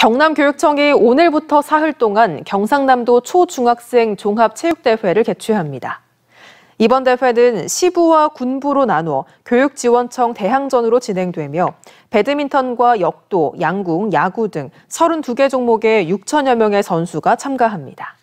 경남교육청이 오늘부터 사흘 동안 경상남도 초중학생 종합체육대회를 개최합니다. 이번 대회는 시부와 군부로 나누어 교육지원청 대항전으로 진행되며 배드민턴과 역도, 양궁, 야구 등 32개 종목의 6천여 명의 선수가 참가합니다.